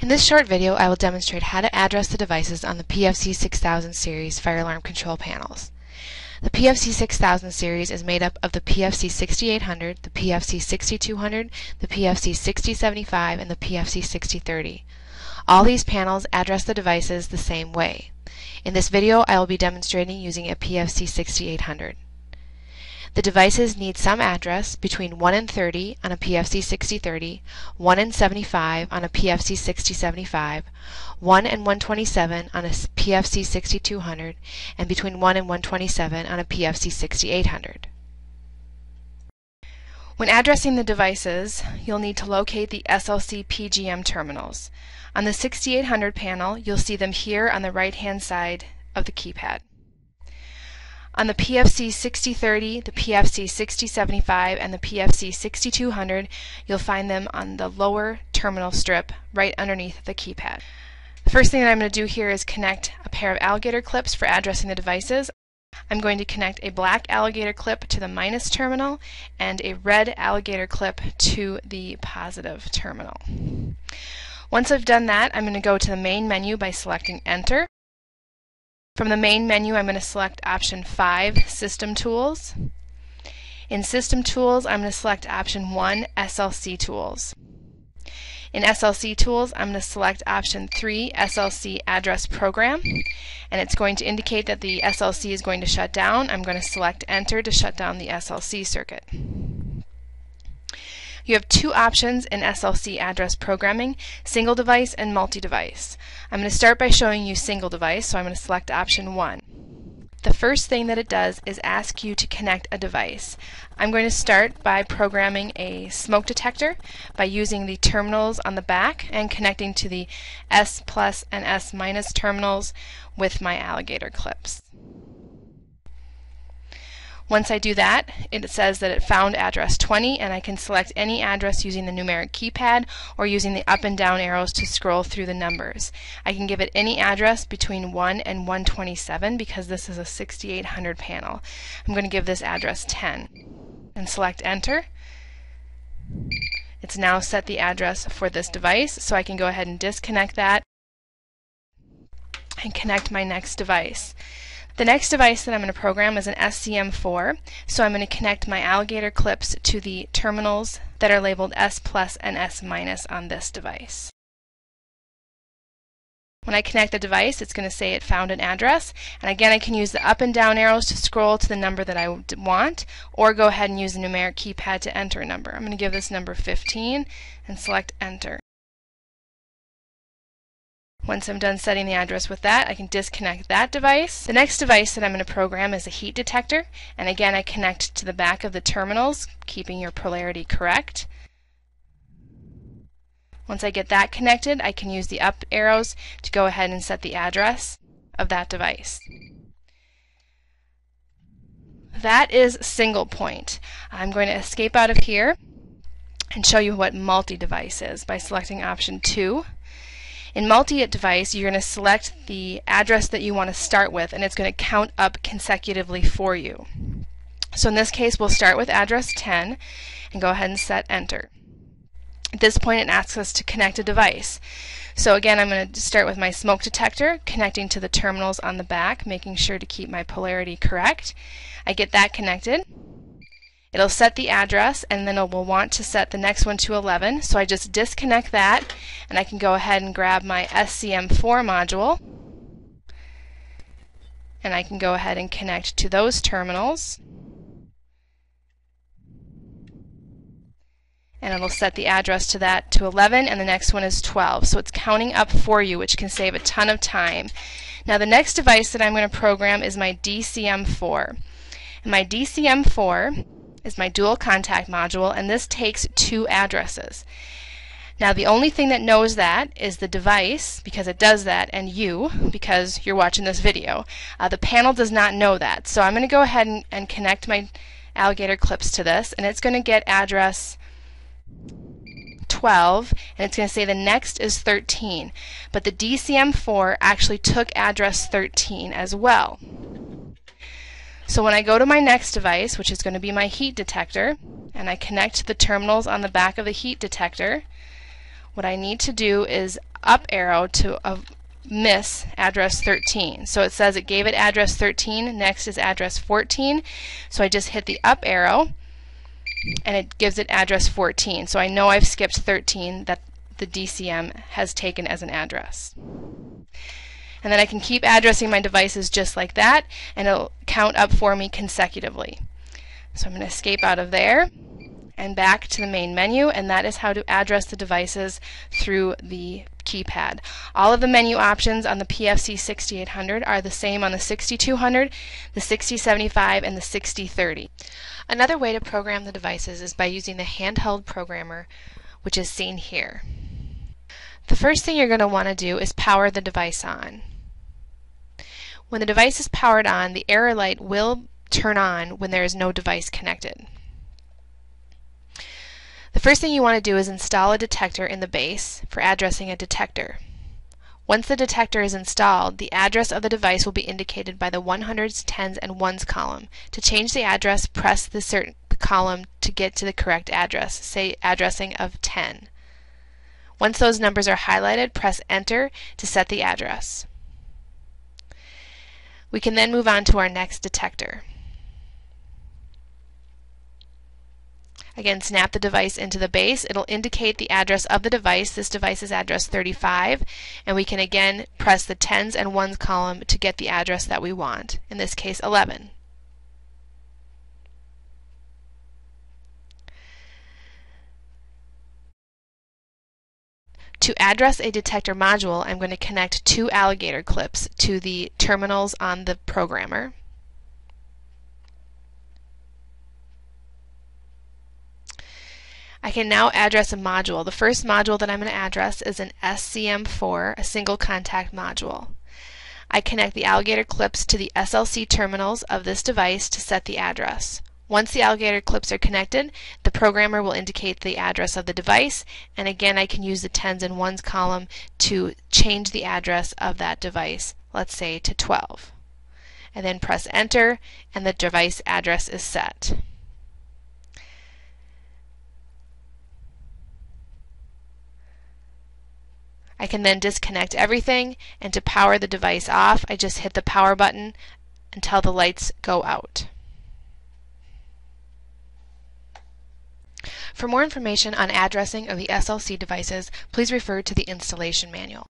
In this short video, I will demonstrate how to address the devices on the PFC 6000 series fire alarm control panels. The PFC 6000 series is made up of the PFC 6800, the PFC 6200, the PFC 6075, and the PFC 6030. All these panels address the devices the same way. In this video, I will be demonstrating using a PFC 6800. The devices need some address between 1 and 30 on a PFC 6030, 1 and 75 on a PFC 6075, 1 and 127 on a PFC 6200, and between 1 and 127 on a PFC 6800. When addressing the devices, you'll need to locate the SLC PGM terminals. On the 6800 panel, you'll see them here on the right-hand side of the keypad. On the PFC 6030, the PFC 6075, and the PFC 6200, you'll find them on the lower terminal strip right underneath the keypad. The first thing that I'm going to do here is connect a pair of alligator clips for addressing the devices. I'm going to connect a black alligator clip to the minus terminal and a red alligator clip to the positive terminal. Once I've done that, I'm going to go to the main menu by selecting Enter. From the main menu, I'm going to select option 5, System Tools. In System Tools, I'm going to select option 1, SLC Tools. In SLC Tools, I'm going to select option 3, SLC Address Program, and it's going to indicate that the SLC is going to shut down. I'm going to select Enter to shut down the SLC circuit. You have two options in SLC address programming, single device and multi-device. I'm going to start by showing you single device, so I'm going to select option 1. The first thing that it does is ask you to connect a device. I'm going to start by programming a smoke detector by using the terminals on the back and connecting to the S plus and S minus terminals with my alligator clips. Once I do that, it says that it found address 20 and I can select any address using the numeric keypad or using the up and down arrows to scroll through the numbers. I can give it any address between 1 and 127 because this is a 6800 panel. I'm going to give this address 10 and select enter. It's now set the address for this device so I can go ahead and disconnect that and connect my next device. The next device that I'm going to program is an SCM4, so I'm going to connect my alligator clips to the terminals that are labeled S plus and S minus on this device. When I connect the device, it's going to say it found an address, and again I can use the up and down arrows to scroll to the number that I want, or go ahead and use the numeric keypad to enter a number. I'm going to give this number 15 and select enter. Once I'm done setting the address with that, I can disconnect that device. The next device that I'm going to program is a heat detector, and again I connect to the back of the terminals, keeping your polarity correct. Once I get that connected, I can use the up arrows to go ahead and set the address of that device. That is single point. I'm going to escape out of here and show you what multi-device is by selecting option 2. In multi-it device, you're going to select the address that you want to start with, and it's going to count up consecutively for you. So in this case, we'll start with address 10 and go ahead and set enter. At this point, it asks us to connect a device. So again, I'm going to start with my smoke detector, connecting to the terminals on the back, making sure to keep my polarity correct. I get that connected. It'll set the address and then it will want to set the next one to 11. So I just disconnect that and I can go ahead and grab my SCM4 module and I can go ahead and connect to those terminals. and it'll set the address to that to 11 and the next one is 12 so it's counting up for you which can save a ton of time now the next device that I'm going to program is my DCM4 and my DCM4 is my dual contact module, and this takes two addresses. Now the only thing that knows that is the device, because it does that, and you, because you're watching this video. Uh, the panel does not know that. So I'm going to go ahead and, and connect my alligator clips to this, and it's going to get address 12, and it's going to say the next is 13. But the DCM4 actually took address 13 as well. So when I go to my next device, which is going to be my heat detector, and I connect the terminals on the back of the heat detector, what I need to do is up arrow to uh, miss address 13. So it says it gave it address 13, next is address 14. So I just hit the up arrow and it gives it address 14. So I know I've skipped 13 that the DCM has taken as an address. And then I can keep addressing my devices just like that and it'll count up for me consecutively. So I'm going to escape out of there and back to the main menu and that is how to address the devices through the keypad. All of the menu options on the PFC 6800 are the same on the 6200, the 6075, and the 6030. Another way to program the devices is by using the handheld programmer which is seen here. The first thing you're going to want to do is power the device on. When the device is powered on, the error light will turn on when there is no device connected. The first thing you want to do is install a detector in the base for addressing a detector. Once the detector is installed, the address of the device will be indicated by the 100s, 10s, and 1s column. To change the address, press the certain column to get to the correct address, say addressing of 10. Once those numbers are highlighted, press enter to set the address. We can then move on to our next detector. Again, snap the device into the base. It'll indicate the address of the device. This device is address 35. And we can again press the tens and ones column to get the address that we want. In this case, 11. To address a detector module, I'm going to connect two alligator clips to the terminals on the programmer. I can now address a module. The first module that I'm going to address is an SCM4, a single contact module. I connect the alligator clips to the SLC terminals of this device to set the address. Once the alligator clips are connected, the programmer will indicate the address of the device, and again I can use the tens and ones column to change the address of that device, let's say to 12. And then press enter, and the device address is set. I can then disconnect everything and to power the device off I just hit the power button until the lights go out. For more information on addressing of the SLC devices, please refer to the installation manual.